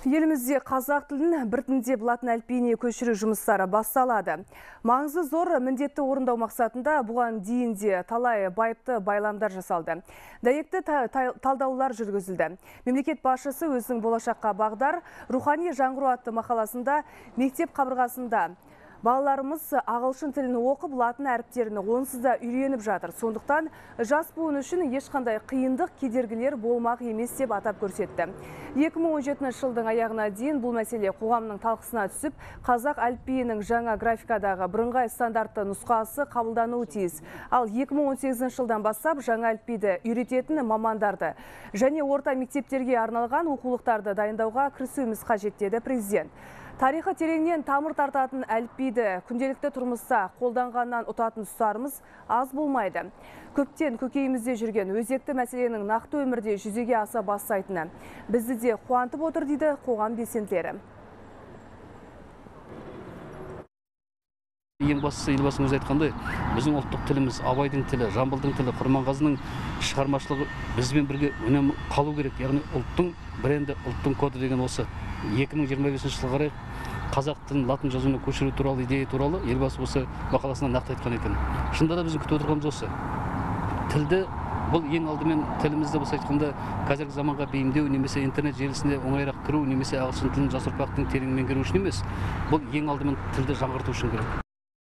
Елімізде қазақ тілін біртіндеп латын әліпбиіне көшіру жұмыстары басталады. Маңызы зор міндетті орындау мақсатында бұған дейін де талай байыпты байламдар жасалды. Дәйекті талдаулар жүргізілді. Мемлекет басшысы өзінің болашаққа бағдар рухани жаңғыру атты мақаласында мектеп қабырғасында Балаларымыз ағылшын тілін оқып, латын әріптерін онсыз да үйреніп жатыр. Сондықтан жас буын үшін ешқандай қиындық кедергілер болмақ емес деп атап көрсетті. 2017 жылдың аяғына дейін бұл мәселе қоғамның талқысына түсіп, қазақ әліпбиінің жаңа графикадағы бірыңғай стандартты нұсқасы қабылдануы тиіс. Ал 2018 жылдан бастап жаңа әліпбиді үйрететін мамандарды және орта мектептерге арналған оқулықтарды дайындауға кірісуіміз қажет деді президент. Тарихы тереңнен тамыр тартатын әліпбиді күнделікті тұрмыста қолданғаннан ұтатын тұстарымыз аз болмайды. Көптен көкейімізде жүрген өзекті мәселенің нақты өмірде жүзеге аса бастайтыны. Бізді де қуантып отыр дейді қоғам белсенділері. ең бастысы елбасының өзі айтқандай біздің ұлттық тіліміз абайдың тілі жамбылдың тілі құрманғазының шығармашылығы бізбен бірге үнемі қалу керек яғни ұлттың бренді ұлттың коды деген осы 2025 жылға қарай қазақ тілін латын жазуына көшіру туралы идея туралы елбасы осы мақаласында нақты айтқан екен. Шынында да біздің күтіп отырғанымыз осы. Тілді бұл ең алдымен тілімізді былайша айтқанда қазіргі заманға бейімдеу немесе интернет желісіне оңайырақ кіру немесе ағылшын тілін жас ұрпақтың терең меңгеруі үшін емес. Бұл ең алдымен тілді жаңғырту үшін керек.